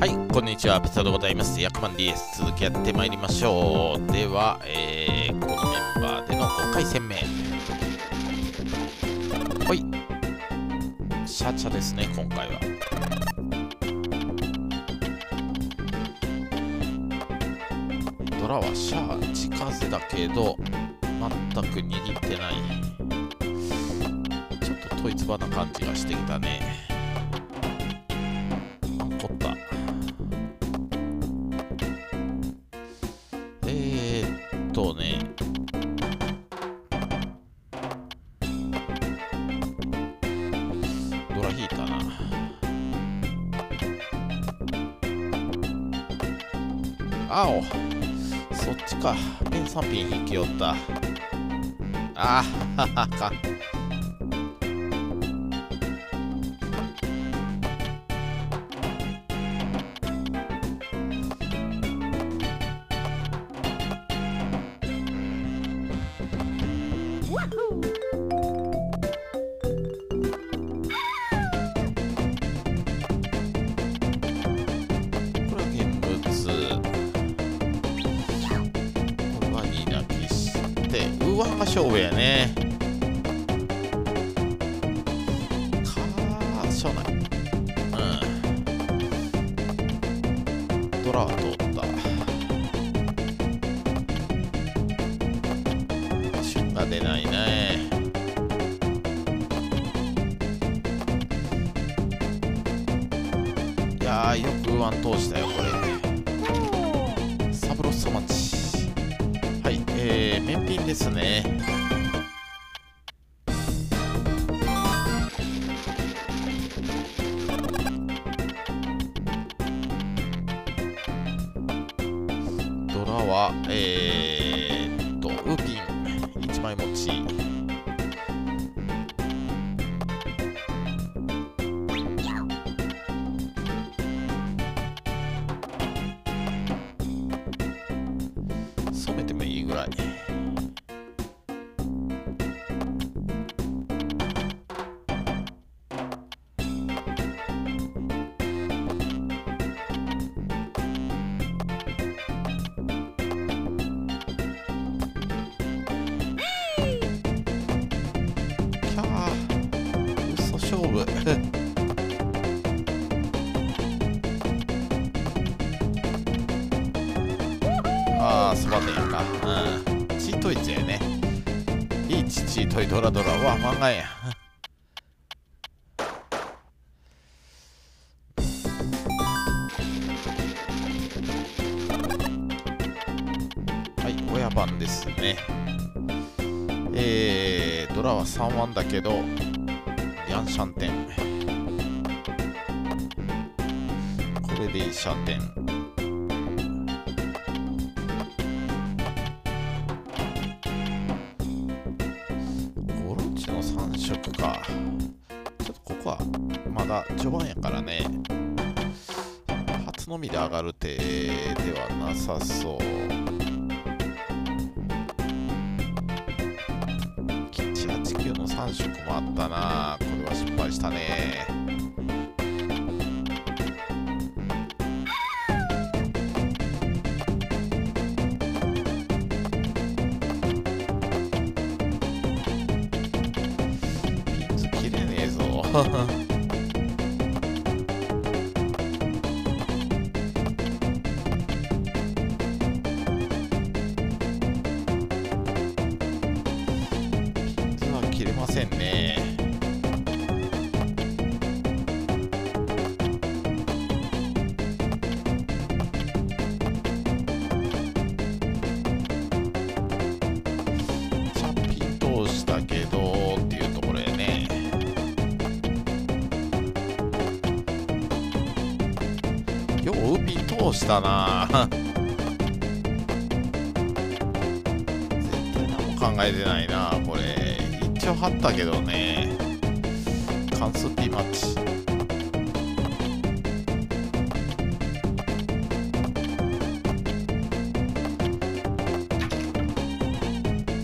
はい、こんにちは、ペソでございます。100万 DS 続きやってまいりましょう。では、えー、このメンバーでの5回戦目。ほい。シャチャですね、今回は。ドラはシャア、地風だけど、全く握ってない。ちょっと統一場な感じがしてきたね。えー、っとね。ドラ引いたな。青そっちか。ペン3ピン引き寄った。あーははか。これはして、うわ、勝負やね。かー、しょうがない。うん。ドラは通った。旬が出ないね。いやー、よくワン通したよ、これ。サブロッソマッチ。えー、返品ですね。ぐらい。いいトイドラドラわ漫画や。はい親番ですね。えー、ドラは3ワンだけどヤンシャンテン。これでシャンテン。100やからね、初のみで上がる手ではなさそう。キッチ89の3色もあったな。これは失敗したね。呵呵せんね。チャピン通したけどっていうところやね。ようピン通したな。絶対何も考えてないなこれ。一応張ったけどね。関数 P マッチ。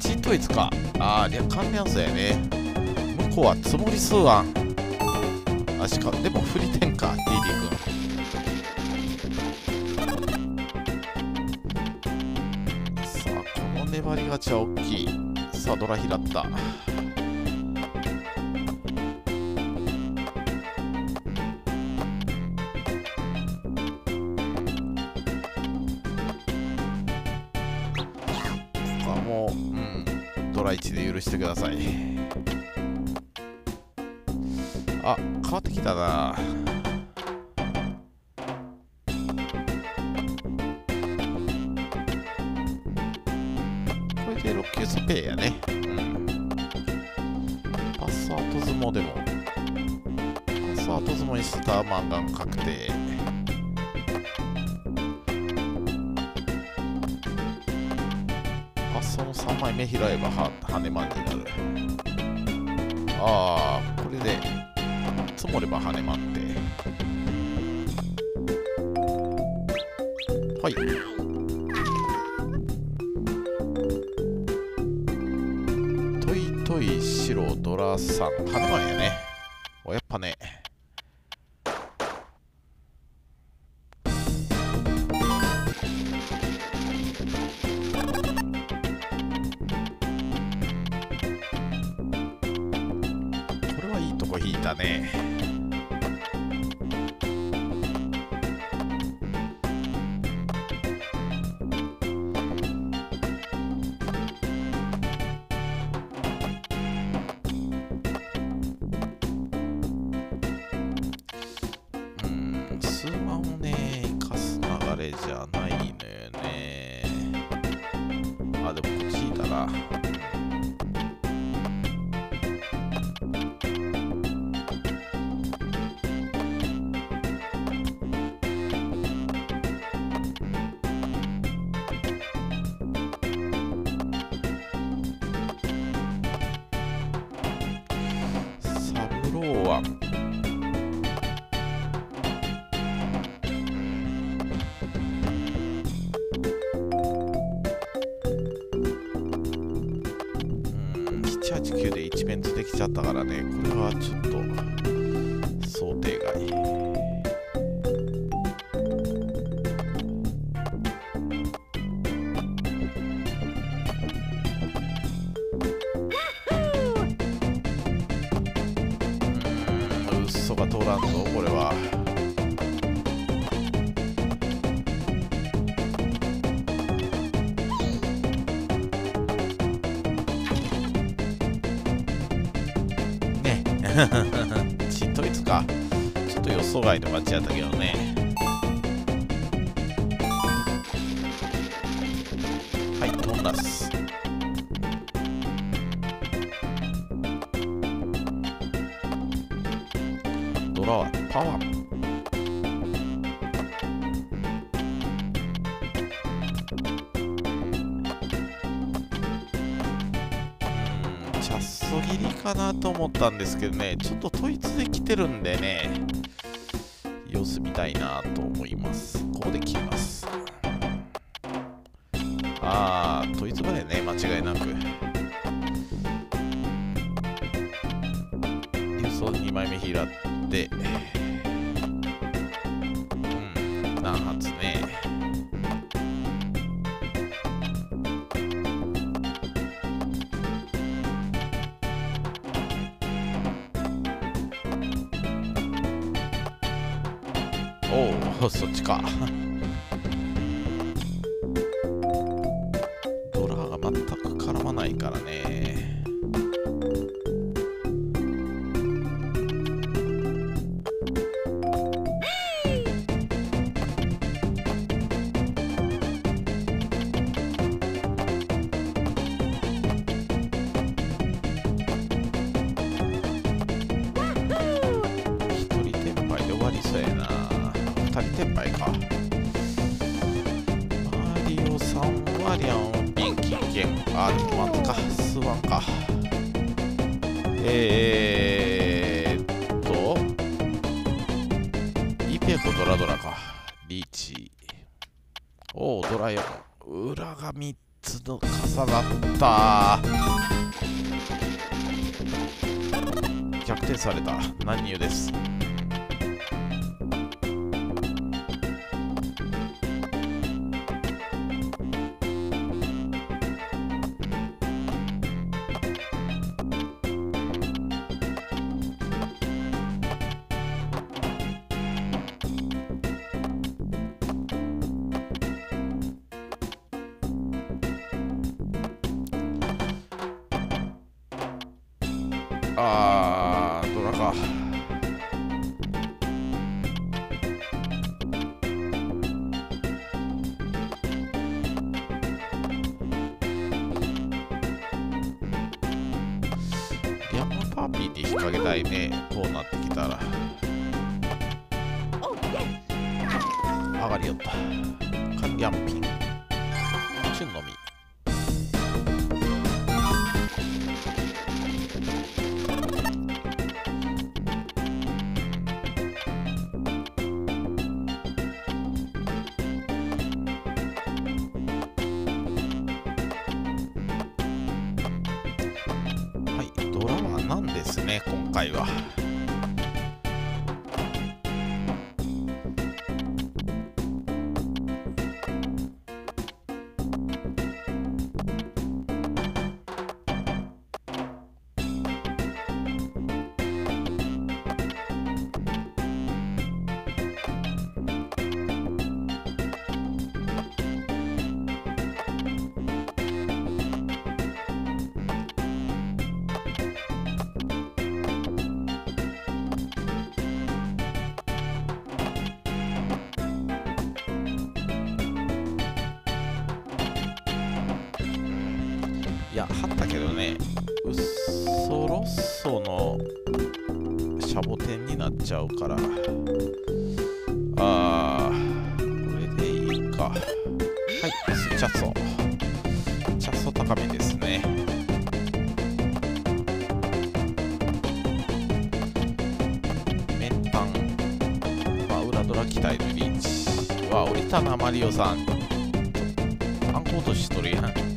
チートイツか。ああ略観連鎖やね。向こうはつもり数案あしか。でも振り点か。TD 君。さあこの粘りがちは大きい。さあドラヒだった。もう。うん。ドラ1で許してください。あ変わってきたな。パスの3枚目拾えばは羽マンになる。ああこれで積もれば羽マンってはい。トイトイ白ドラさん。羽マンやね。とこ引いたね。ちゃったからねこれはちょっ ちっといつかちょっと予想外の街やったけどね。はいトンナスドラはパワー。と思ったんですけどねちょっと統一できてるんでね様子見たいなと思います。ここで切ります。ああ統一までね間違いなく。輸送2枚目拾ってうん何発ね。の重なった。逆転された。何入です。か。リャンマパーピーで引っ掛けたいね。こうなってきたら。上がりよった。カンリャンピン。チュンのみなんですね今回は。いや張ったけどね。うっそろそのシャボテンになっちゃうから。あーこれでいいか。はいチャッソチャッソ高めですね。メンタン。まあ裏ドラ期待のリーチわ降りたなマリオさん。あんこ落としとるやん。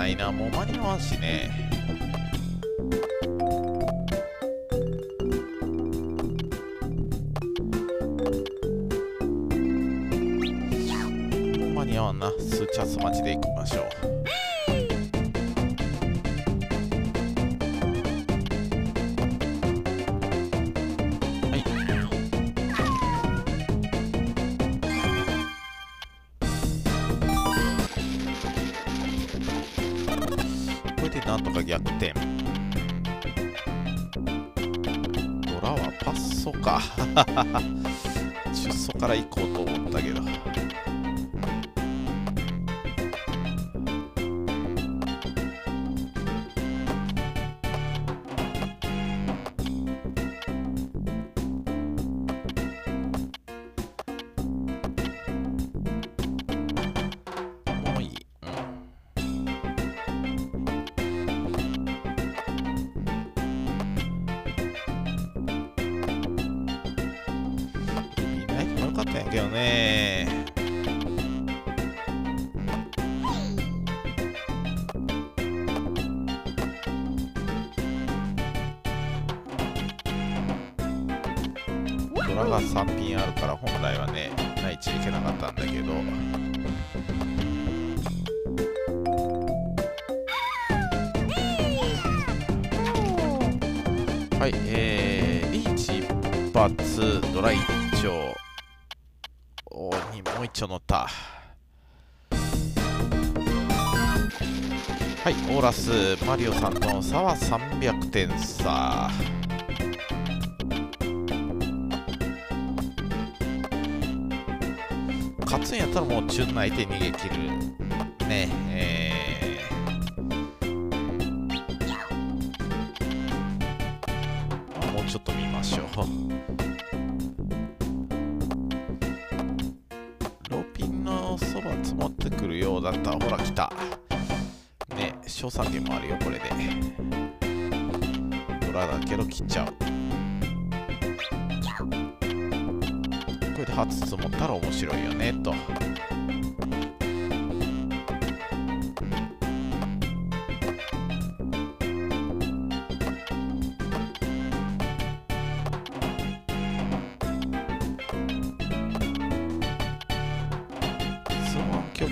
ないな。もう間に合わんしね。間に合わんな。スーチャス待ちで行きましょう。逆転ドラはパッソか。出ソから行こうと思ったけど。よね。ドラが3品あるから本来はね内地行けなかったんだけど。はい、えー、リーチ一発、ドラ一丁、一応乗った。はいオーラスマリオさんの差は300点差。勝つんやったらもう中内で逃げ切る。ねえー、もうちょっと見ましょう。だった。ほら来た。ね所作権もあるよこれで。ドラだけど切っちゃう。これで初積もったら面白いよねと。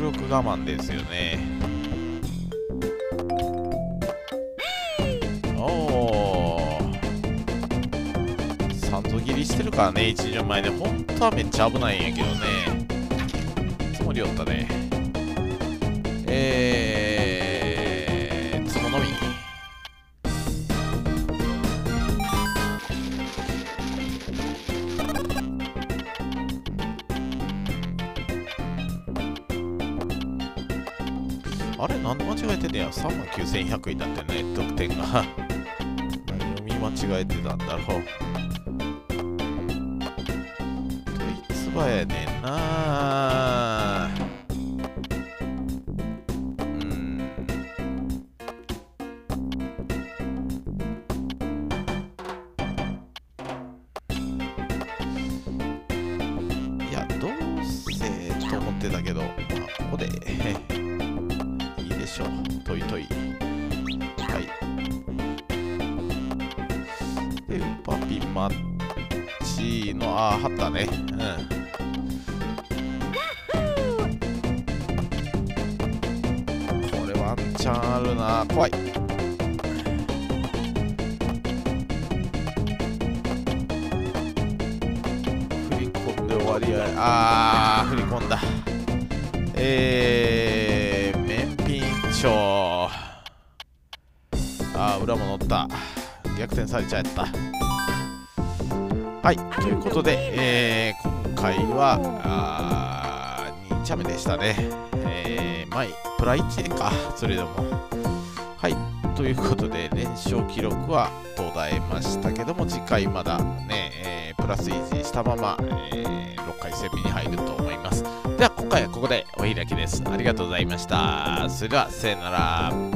の極力我慢ですよね。おお三度切りしてるからね一巡前で本当はめっちゃ危ないんやけどね。いつもりおったね。えー、あれなんで間違えてんねや。3万9100円だってね得点が。何を見間違えてたんだろう。といつばやねんな。うん。いやどうせと思ってたけど、まあ、ここで。しょう。トイトイ。はい。でウパピマッチのあー貼ったね。うん。これワンチャンあるな。怖い。振り込んで終わりや。あー。品賞あー裏も乗った。逆転されちゃった。はいということで、えー、今回はあ2茶目でしたね。えー、まあプラ1年かそれでも。はいということで連勝記録は途絶えましたけども次回まだね、えープラス維持したまま、えー6回戦目に入ると思います。では今回はここでお開きです。ありがとうございました。それではさよなら。